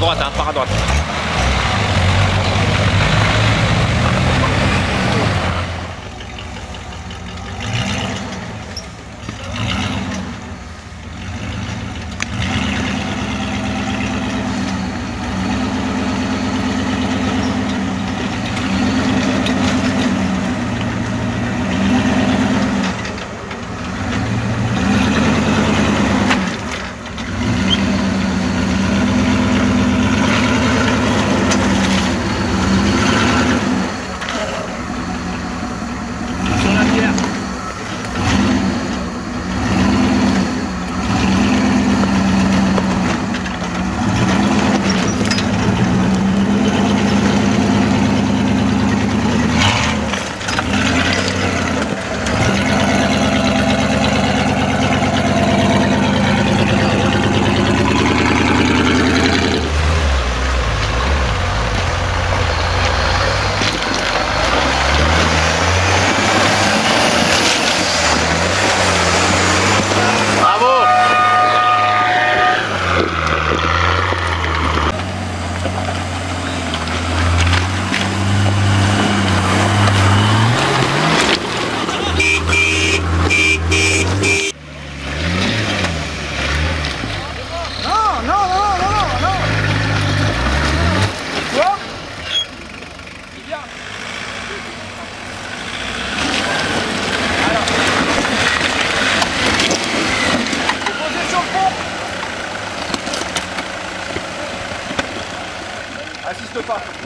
droite, hein, par à droite. bien. Alors. Sur le. Assiste pas.